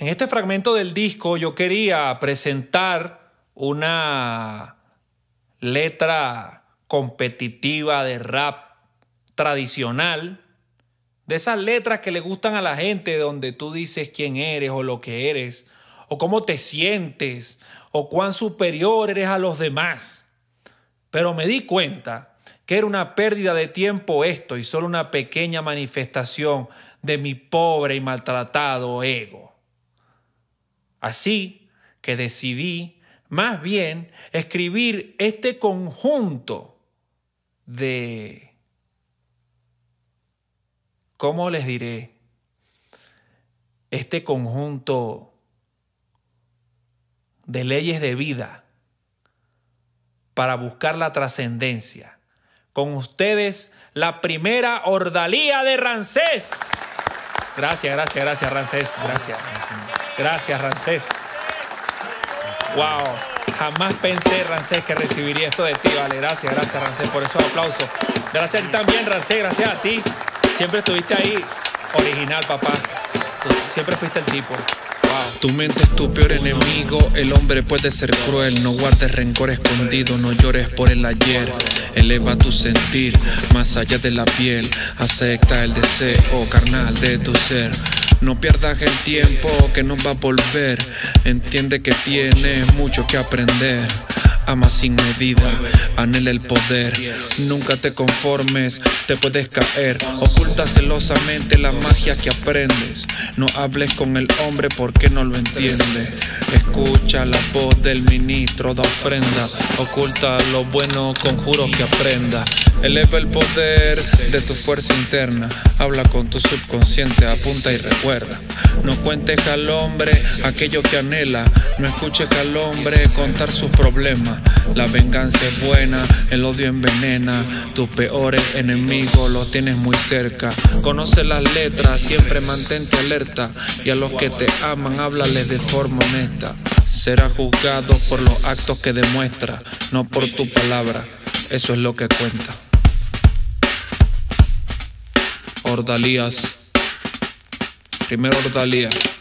En este fragmento del disco yo quería presentar una letra competitiva de rap tradicional, de esas letras que le gustan a la gente, donde tú dices quién eres o lo que eres, o cómo te sientes, o cuán superior eres a los demás. Pero me di cuenta que era una pérdida de tiempo esto y solo una pequeña manifestación de mi pobre y maltratado ego. Así que decidí más bien escribir este conjunto de, ¿cómo les diré? Este conjunto de leyes de vida para buscar la trascendencia. Con ustedes, la primera ordalía de Rancés. Gracias, gracias, gracias, Rancés. Gracias. Gracias, Rancés. Wow. Jamás pensé, Rancés, que recibiría esto de ti. Vale, gracias, gracias, Rancés, por esos aplausos. Gracias a ti también, Rancés, gracias a ti. Siempre estuviste ahí. Original, papá. siempre fuiste el tipo. Tu mente es tu peor enemigo, el hombre puede ser cruel, no guardes rencor escondido, no llores por el ayer, eleva tu sentir más allá de la piel, acepta el deseo carnal de tu ser. No pierdas el tiempo que no va a volver, entiende que tienes mucho que aprender. Ama sin medida, anhela el poder. Nunca te conformes, te puedes caer. Oculta celosamente la magia que aprendes. No hables con el hombre porque no lo entiende. Escucha la voz del ministro, da ofrenda. Oculta lo bueno, conjuro que aprenda. Eleva el poder de tu fuerza interna. Habla con tu subconsciente, apunta y recuerda. No cuentes al hombre aquello que anhela. No escuches al hombre contar sus problemas. La venganza es buena, el odio envenena. Tus peores enemigos los tienes muy cerca. Conoce las letras, siempre mantente alerta. Y a los que te aman, háblales de forma honesta. Será juzgado por los actos que demuestra, no por tu palabra. Eso es lo que cuenta. Ordalías. Primero Ordalías.